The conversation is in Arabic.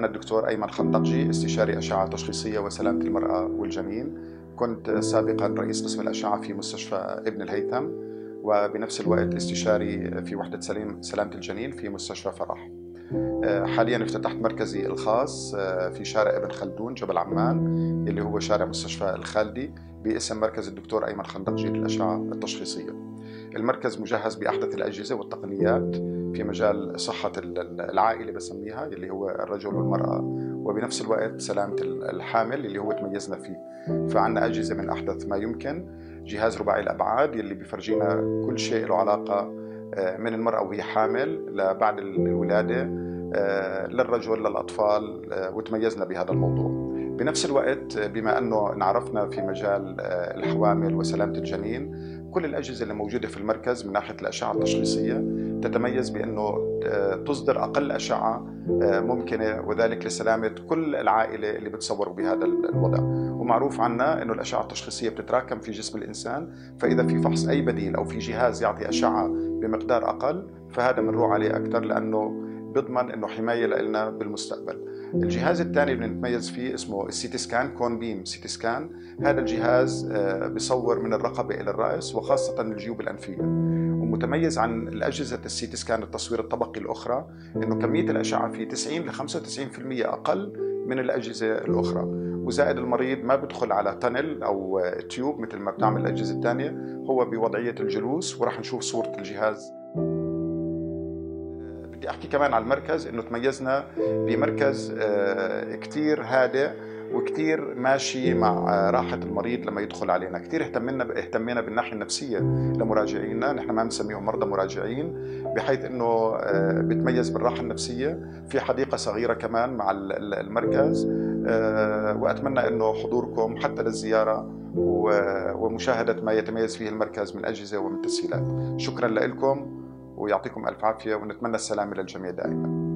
أنا الدكتور أيمن خندقجي استشاري أشعة تشخيصية وسلامة المرأة والجنين. كنت سابقا رئيس قسم الأشعة في مستشفى ابن الهيثم وبنفس الوقت استشاري في وحدة سليم سلامة الجنين في مستشفى فرح. حاليا افتتحت مركزي الخاص في شارع ابن خلدون جبل عمان اللي هو شارع مستشفى الخالدي باسم مركز الدكتور أيمن خندقجي للأشعة التشخيصية. المركز مجهز بأحدث الأجهزة والتقنيات في مجال صحة العائلة بسميها اللي هو الرجل والمرأة. وبنفس الوقت سلامة الحامل اللي هو تميزنا فيه. فعنا أجهزة من أحدث ما يمكن. جهاز رباعي الأبعاد اللي بيفرجينا كل شيء له علاقة آه، من المرأة وهي حامل لبعد الولادة آه، للرجل للأطفال آه، وتميزنا بهذا الموضوع. بنفس الوقت بما أنه انعرفنا في مجال الحوامل وسلامة الجنين كل الأجهزة اللي موجودة في المركز من ناحية الأشعة التشخيصية تتميز بأنه تصدر أقل أشعة ممكنة وذلك لسلامة كل العائلة اللي بتصوروا بهذا الوضع ومعروف عنا أنه الأشعة التشخيصية بتتراكم في جسم الإنسان فإذا في فحص أي بديل أو في جهاز يعطي أشعة بمقدار أقل فهذا بنروح عليه أكثر لأنه بيضمن إنه حماية لنا بالمستقبل. الجهاز الثاني اللي بنتميز فيه اسمه السيتي سكان كون بيم سيتي سكان، هذا الجهاز آه، بصور من الرقبة إلى الرأس وخاصة الجيوب الأنفية. ومتميز عن الأجهزة السيتي سكان التصوير الطبقي الأخرى إنه كمية الأشعة فيه 90 ل 95% أقل من الأجهزة الأخرى. وزائد المريض ما بدخل على تنل أو تيوب مثل ما بتعمل الأجهزة الثانية هو بوضعية الجلوس وراح نشوف صورة الجهاز بدي أحكي كمان على المركز إنه تميزنا بمركز آه، كثير هادئ وكثير ماشي مع راحة المريض لما يدخل علينا. كثير اهتمنا اهتمينا بالناحية النفسية لمراجعينا. نحن ما بنسميهم مرضى مراجعين بحيث إنه آه، بتميز بالراحة النفسية. في حديقة صغيرة كمان مع المركز آه، وأتمنى إنه حضوركم حتى للزيارة ومشاهدة ما يتميز فيه المركز من أجهزة ومن تسهيلات. شكرا لكم. ويعطيكم ألف عافية ونتمنى السلامة للجميع دائما.